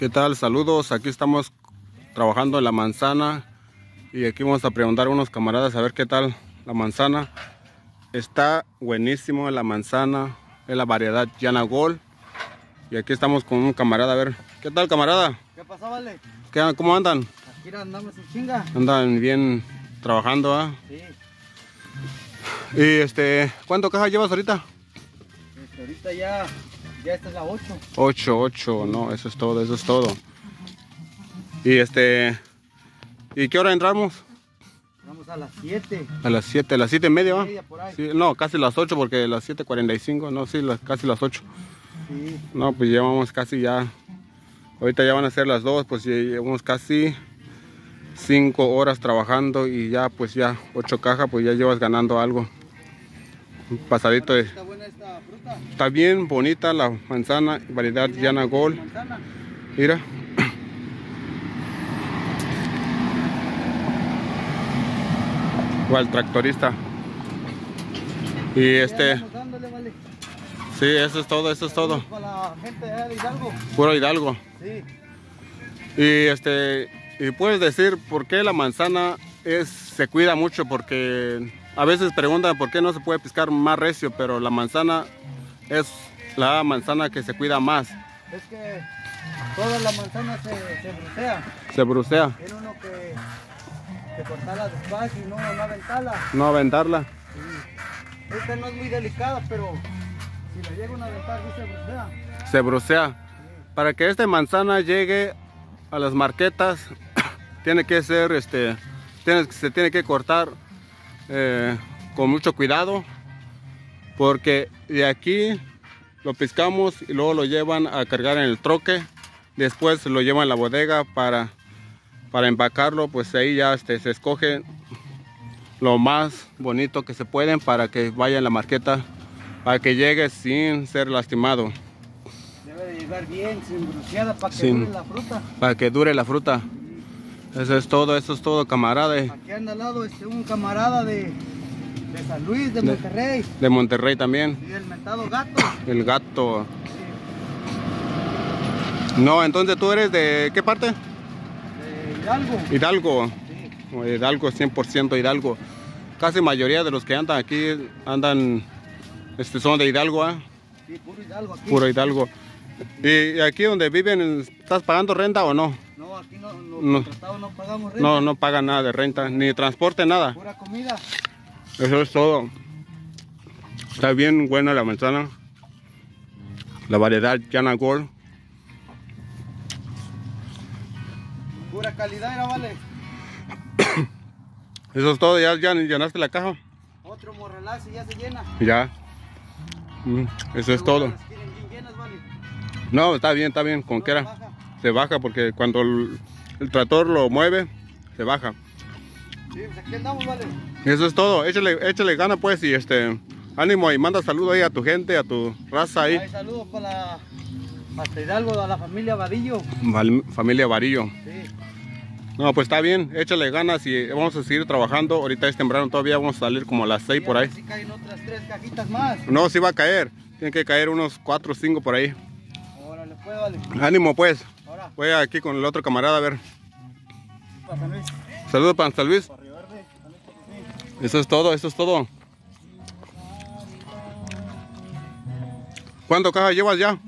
¿Qué tal? Saludos, aquí estamos trabajando en la manzana y aquí vamos a preguntar a unos camaradas a ver qué tal la manzana. Está buenísimo la manzana, es la variedad Yana Gol. Y aquí estamos con un camarada, a ver, ¿qué tal camarada? ¿Qué pasó, vale? ¿Qué, ¿Cómo andan? Aquí andamos en chinga. Andan bien trabajando, ¿ah? Sí. Y este, ¿cuánto caja llevas ahorita? Este, ahorita ya, ya esta es la 8. 8, 8, no, eso es todo, eso es todo. Y este, ¿y qué hora entramos? Vamos a las 7. A las 7, a las 7 y media, ¿va? Sí, no, casi las 8 porque las 7.45, no, sí, las, casi las 8. Sí. No, pues llevamos casi ya, ahorita ya van a ser las 2, pues ya llevamos casi 5 horas trabajando y ya pues ya 8 cajas, pues ya llevas ganando algo. Un pasadito de... Está bien bonita la manzana, variedad Yana Gold. Mira. Igual tractorista. Y este, sí, eso es todo, eso es todo. Puro Hidalgo. Sí. Y este, y puedes decir por qué la manzana es, se cuida mucho, porque a veces preguntan por qué no se puede pescar más recio, pero la manzana es la manzana que se cuida más. Es que toda la manzana se, se brucea. Se brucea, Tiene uno que, que cortarla despacio y no, no aventarla. no aventarla. Sí. Esta no es muy delicada, pero si la llega una a aventar, sí se brucea. Se brucea. Para que esta manzana llegue a las marquetas, tiene que ser, este, tiene- se tiene que cortar eh, con mucho cuidado, porque de aquí lo pescamos y luego lo llevan a cargar en el troque, después lo llevan a la bodega para, para empacarlo, pues ahí ya este, se escoge lo más bonito que se pueden para que vaya en la marqueta, para que llegue sin ser lastimado. Debe de llegar bien, sin bruceada, para que Sin- dure la fruta. para que dure la fruta. Eso es todo, eso es todo, camarada Aquí anda al lado este, un camarada de, de San Luis, de De- Monterrey, de Monterrey también. y el mentado gato. El gato. No, entonces tú eres de qué parte? De Hidalgo. Hidalgo. Sí. Hidalgo, 100% Hidalgo. Casi mayoría de los que andan aquí andan, este, son de Hidalgo, ¿ah? Sí, puro Hidalgo aquí. puro Hidalgo. Y aquí donde viven, ¿estás pagando renta o no? No, aquí no, no, No. no pagamos renta. No, no pagan nada de renta, ni transporte, nada. Pura comida. Eso es todo. Está bien buena la manzana. La variedad Yana Gold. Pura calidad, era vale. Eso es todo. Ya, ya llenaste la caja. Otro morrelazo y ya se llena. Ya. Mm, Eso es todo. Llenas, vale. No, está bien, está bien. Con No que era. baja. Se baja porque cuando el, el tractor lo mueve, se baja. Sí, pues aquí andamos, vale. Eso es todo. Échale, échale gana pues y este. Ánimo y manda saludos ahí a tu gente, a tu raza ahí. Saludos para hasta Hidalgo, a la familia Vadillo. Val- Familia Varillo. Sí. No, pues está bien, échale ganas y vamos a seguir trabajando. Ahorita es temprano, todavía vamos a salir como a las 6 por ahí. Si caen otras tres cajitas más. No, sí va a caer. Tiene que caer unos 4 o 5 por ahí. Órale, pues, vale. Ánimo pues. Ahora, Voy aquí con el otro camarada a ver. para San Luis. Saludos para San Luis. Eso es todo, eso es todo. ¿Cuánto cajas llevas ya?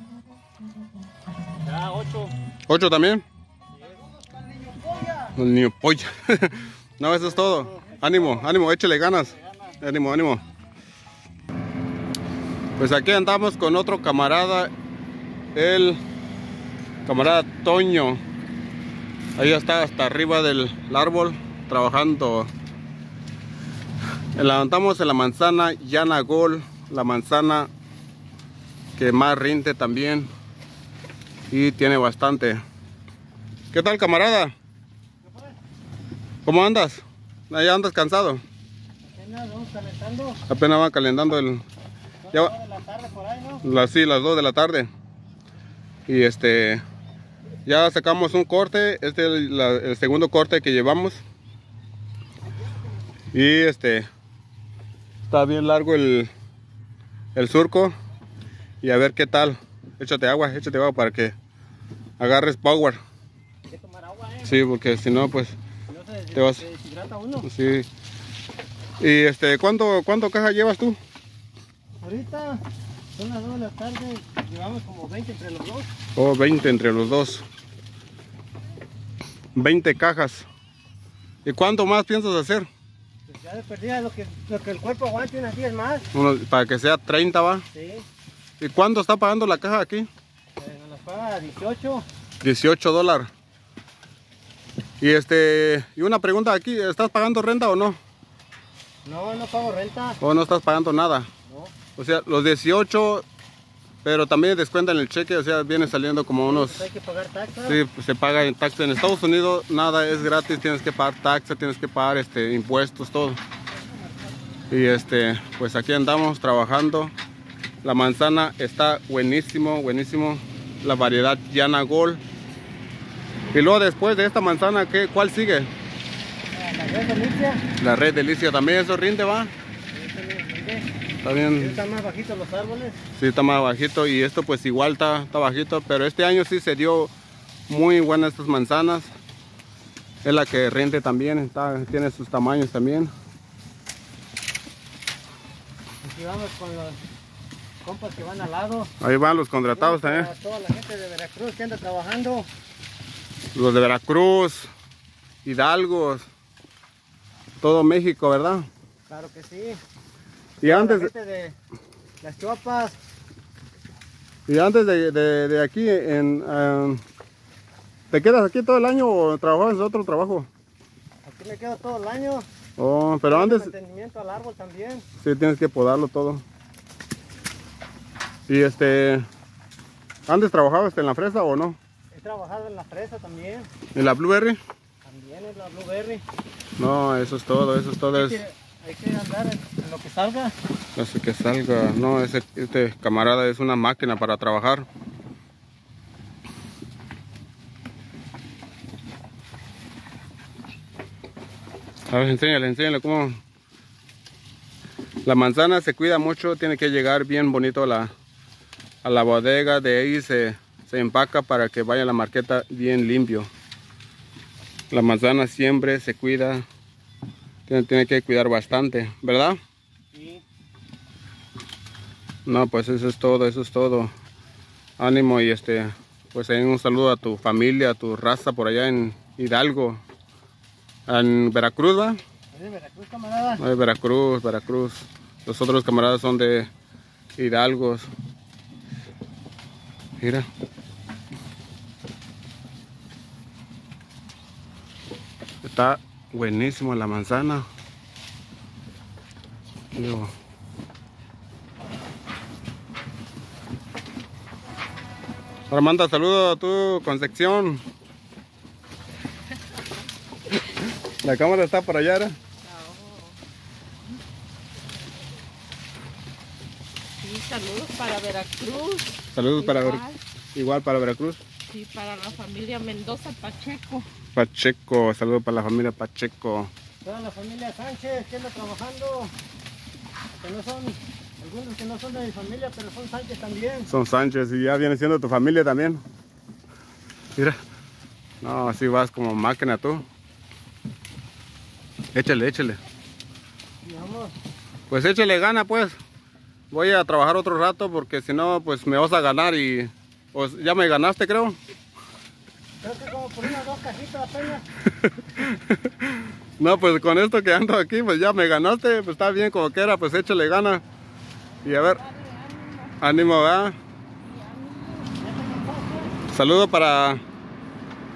Ya, ocho. ¿Ocho también? El niño polla. no, eso es todo. Ánimo, ánimo, échale ganas. Ánimo, ánimo. Pues aquí andamos con otro camarada, el camarada Toño. Ahí está hasta arriba del árbol trabajando. Levantamos en la manzana Yana Gol, la manzana que más rinde también y tiene bastante. ¿Qué tal camarada? ¿Cómo andas? ¿Ya andas cansado? Apenas vamos calentando. Apenas va calentando el... Ya va- de la tarde por ahí, ¿no? las, sí, las 2 de la tarde. Y este... Ya sacamos un corte. Este es el, la- el segundo corte que llevamos. Y este... Está bien largo el, el surco. Y a ver qué tal. Échate agua, échate agua para que agarres power. Hay que tomar agua, eh. Sí, porque si no, pues no se, Te vas. deshidrata uno. sí. Y este, ¿cuánto, cuánto caja llevas tú? Ahorita son las 2 de la tarde, llevamos como 20 entre los dos. Oh, 20 entre los dos. 20 cajas. ¿Y cuánto más piensas hacer? Pues ya de perdida lo que, lo que el cuerpo aguante unas 10 más. Uno- para que sea 30 va. Sí, ¿Y cuánto está pagando la caja aquí? eh, nos paga 18. 18 dólares. Y este, y una pregunta aquí, ¿estás pagando renta o no? No, no pago renta. ¿O no estás pagando nada? No. O sea, los 18, pero también descuentan el cheque, o sea, viene saliendo como unos... Hay que pagar taxa. Sí, pues, se paga en taxa. En Estados Unidos nada es gratis, tienes que pagar taxa, tienes que pagar este, impuestos, todo. Y este, pues aquí andamos trabajando. La manzana está buenísimo, buenísimo. La variedad Yana Gold. Y luego después de esta manzana, ¿qué, ¿cuál sigue? La red delicia. La red delicia también, eso rinde, va. Está bien, Están más bajitos los árboles. sí está más bajito y esto pues igual está, está bajito, pero este año sí se dio muy buenas estas manzanas. Es la que rinde también, está, tiene sus tamaños también. Aquí vamos con los compas que van al lado. Ahí van los contratados también. Para Toda la gente de Veracruz que anda trabajando. Los de Veracruz, Hidalgo, todo México, ¿verdad? Claro que sí. Y antes, La gente de las chuapas. y antes de, de- de aquí, en, eh, ¿te quedas aquí todo el año o trabajas otro trabajo? Aquí me quedo todo el año. Oh, pero antes Mantenimiento al árbol también. sí tienes que podarlo todo. Y este, ¿antes trabajabas en la fresa o no? He trabajado en la fresa también. ¿En la blueberry? También en la blueberry. No, eso es todo, eso es todo. Es, hay que andar en, lo que salga. hace que salga. No, este camarada es una máquina para trabajar. A ver, enséñale, enséñale cómo. La manzana se cuida mucho, tiene que llegar bien bonito a la, bodega, de ahí se, se empaca para que vaya la marqueta bien limpio. La manzana siempre se cuida, tiene, tiene que cuidar bastante, ¿verdad? Sí. No, pues eso es todo, eso es todo. Ánimo y este, pues ahí un saludo a tu familia, a tu raza por allá en Hidalgo. En Veracruz, ¿va? ¿Es de Veracruz, camarada? No, de Veracruz, Veracruz. Los otros camaradas son de Hidalgo. Mira. Está buenísimo la manzana. Digo, Ahora manda saludos a tu Concepción. La cámara está por allá, ¿eh? Sí, saludos para Veracruz. Saludos para Ver- Igual, igual para Veracruz. Sí, para la familia Mendoza Pacheco. Pacheco, saludos para la familia Pacheco. Toda la familia Sánchez que anda trabajando. Que no son, algunos que no son de mi familia, pero son Sánchez también. Son Sánchez y ya viene siendo tu familia también. Mira. No, así vas como máquina tú. Échale, échale. Vamos, Pues échale gana pues. Voy a trabajar otro rato porque si no pues me vas a ganar y pues ya me ganaste creo. Creo que como por unas dos cajitas apenas. No, pues con esto que ando aquí pues ya me ganaste, pues está bien como quiera, pues échale gana. Y a ver, ánimo, ¿verdad? Saludo para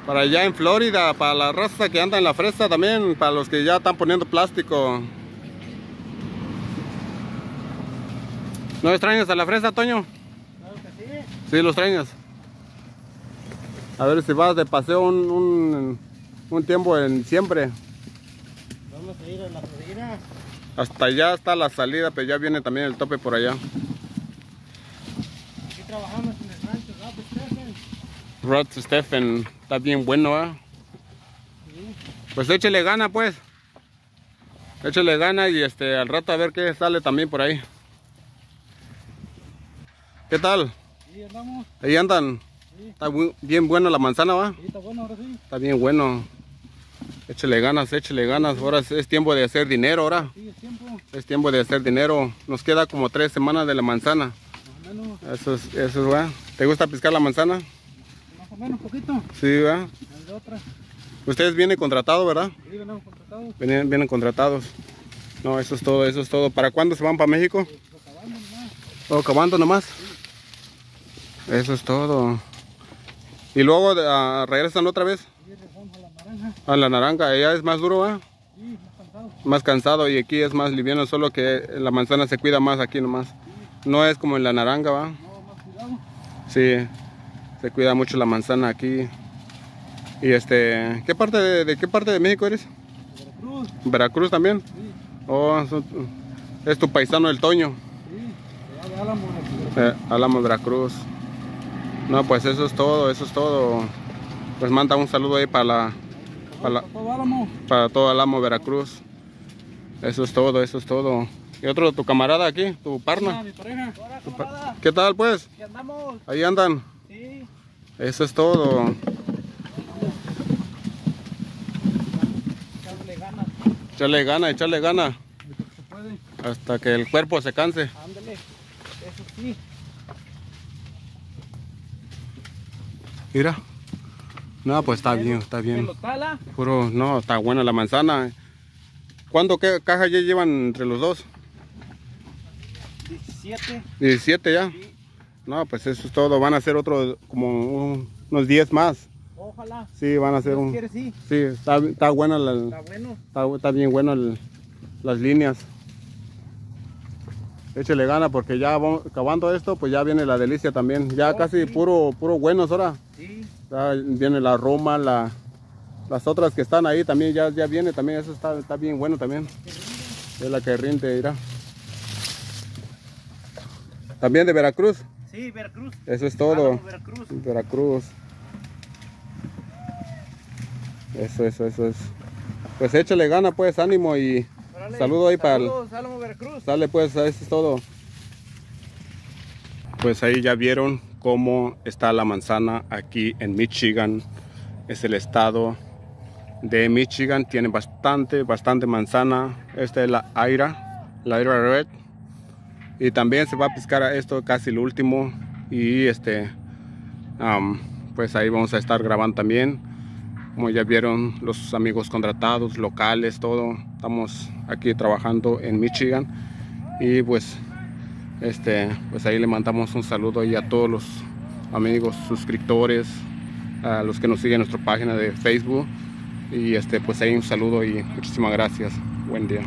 para allá en Florida, para la raza que anda en la fresa también, para los que ya están poniendo plástico. ¿No extrañas a la fresa, Toño? Claro que sí. Sí, los extrañas. A ver si vas de paseo un, un, un tiempo en siempre. Vamos a ir a la Florida. Hasta allá está la salida, pero ya viene también el tope por allá. Aquí trabajamos en el rancho Rap Stephen. Rod Stephen, está bien bueno, ¿ah? Pues échele gana, pues. Échele gana y este al rato a ver qué sale también por ahí. ¿Qué tal? Sí, vamos. Ahí andan. Está bien buena la manzana, ¿va? Sí, está bueno, ahora sí. Está bien bueno. Échale ganas, échale ganas. Ahora es, es tiempo de hacer dinero ahora. Sí, es tiempo, más Es tiempo de hacer dinero. Nos queda como tres semanas de la manzana. o menos, Eso es, eso es, ¿va? ¿Te gusta piscar la manzana? más o menos poquito. Sí, ¿va? Hay de otra. Ustedes vienen contratados, ¿verdad? Sí, venimos contratados. Vienen, vienen contratados. No, eso es todo, eso es todo. ¿Para cuándo se van para México? Pues acabando nomás. ¿O acabando nomás? Eso es todo. Y luego ah, regresan otra vez a la naranja. a la naranja. Allá es más duro, ¿va? Sí, más cansado. Más cansado y aquí es más liviano, solo que la manzana se cuida más aquí nomás. No es como en la naranja, ¿va? No, más cuidado. Sí, se cuida mucho la manzana aquí. Y este, ¿qué parte de, de qué parte de México eres? Veracruz. Veracruz también. Sí, Oh, es tu paisano el Toño, sí. De Álamo, aquí. eh, Álamo Veracruz. No, pues eso es todo, eso es todo. Pues manda un saludo ahí para la, para la- Para todo Álamo Veracruz. Eso es todo, eso es todo. Y otro, tu camarada aquí, tu parna. mi pareja. Hola, camarada. ¿Qué tal pues? Ahí andan. Sí. Eso es todo. Echarle gana, echarle gana. Hasta que el cuerpo se canse. Ándale. Eso sí. Mira. No, pues está bien, está ¿Se bien. Puro, no, está buena la manzana. ¿Cuánto qué caja ya llevan entre los dos? 17. 17 ya. Sí. No, pues eso es todo. Van a hacer otro, como un- unos 10 más. Ojalá. Sí, van a hacer Dios un... quiere, sí. Sí, está, está buena la, Está bueno. Está, está bien bueno el- las líneas. Échele gana porque ya vamos, acabando esto, pues ya viene la delicia también. Ya Oh, casi sí. puro, puro buenos ahora. Sí. Ya viene la Roma, la, las otras que están ahí también ya, ya viene también. Eso está, está bien bueno también. Es la que rinde, mira. También de Veracruz. Sí, Veracruz. Eso es todo. Veracruz. Veracruz. Eso, eso, eso es. Pues échale gana, pues, ánimo y Saludo ahí para Saludos, Veracruz. sale, pues, eso es todo. Pues ahí ya vieron cómo está la manzana aquí en Michigan. Es el estado de Michigan. Tiene bastante, bastante manzana. Esta es la Aira, la Aira Red. Y también se va a piscar a esto casi el último. Y este, pues ahí vamos a estar grabando también. Como ya vieron los amigos contratados, locales, todo. Estamos aquí trabajando en Michigan. Y pues, este, pues ahí le mandamos un saludo ahí a todos los amigos suscriptores, a los que nos siguen en nuestra página de Facebook. Y este, pues ahí un saludo y muchísimas gracias. Buen día.